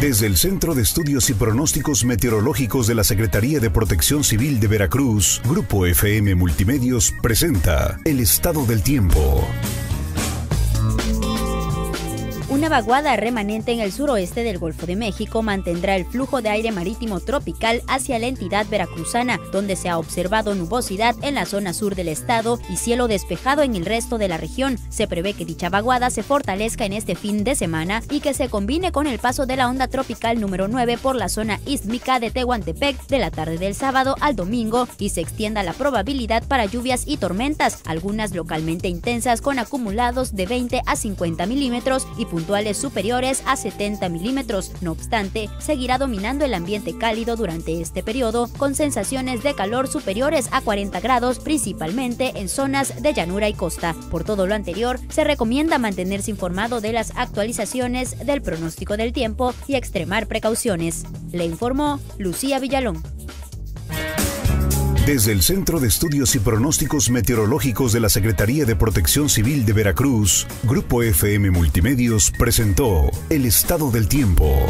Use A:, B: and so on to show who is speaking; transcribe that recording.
A: Desde el Centro de Estudios y Pronósticos Meteorológicos de la Secretaría de Protección Civil de Veracruz, Grupo FM Multimedios presenta el estado del tiempo.
B: Una vaguada remanente en el suroeste del Golfo de México mantendrá el flujo de aire marítimo tropical hacia la entidad veracruzana, donde se ha observado nubosidad en la zona sur del estado y cielo despejado en el resto de la región. Se prevé que dicha vaguada se fortalezca en este fin de semana y que se combine con el paso de la onda tropical número 9 por la zona ístmica de Tehuantepec de la tarde del sábado al domingo y se extienda la probabilidad para lluvias y tormentas, algunas localmente intensas con acumulados de 20 a 50 milímetros y puntuales superiores a 70 milímetros. No obstante, seguirá dominando el ambiente cálido durante este periodo, con sensaciones de calor superiores a 40 grados, principalmente en zonas de llanura y costa. Por todo lo anterior, se recomienda mantenerse informado de las actualizaciones del pronóstico del tiempo y extremar precauciones. Le informó Lucía Villalón.
A: Desde el Centro de Estudios y Pronósticos Meteorológicos de la Secretaría de Protección Civil de Veracruz, Grupo FM Multimedios presentó el estado del tiempo.